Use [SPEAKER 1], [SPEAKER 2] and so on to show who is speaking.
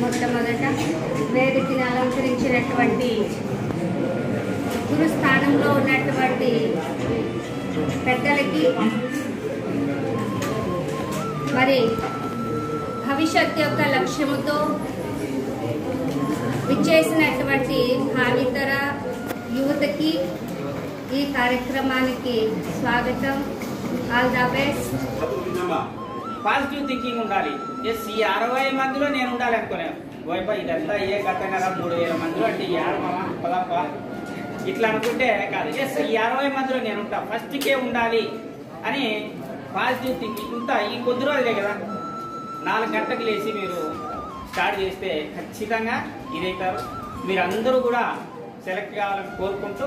[SPEAKER 1] మొట్టమొదట వేదికని అలంకరించినటువంటి గురు స్థానంలో ఉన్నటువంటి పెద్దలకి మరి భవిష్యత్ యొక్క లక్ష్యముతో విచ్చేసినటువంటి భావితర యువతకి ఈ కార్యక్రమానికి స్వాగతం. All the best
[SPEAKER 2] positive thinking ఉండాలి. ఎస్ ఈ అరవై మందిలో నేను ఉండాలి అనుకున్నాను గోయప ఇదంతా ఏ గతంగా మూడు వేల మందిలో అంటే ఈ ఆడమా పదప్ప. ఇట్లా అనుకుంటే కాదు. ఎస్ ఈ అరవై మందిలో నేను ఉంటా. ఫస్ట్కే ఉండాలి అని పాజిటివ్ థింకింగ్ ఉంటా. ఈ కొద్ది రోజులే కదా. నాలుగు గంటలకు లేచి మీరు స్టార్ట్ చేస్తే ఖచ్చితంగా ఇదైతారు మీరు అందరూ కూడా సెలెక్ట్ కావాలని కోరుకుంటూ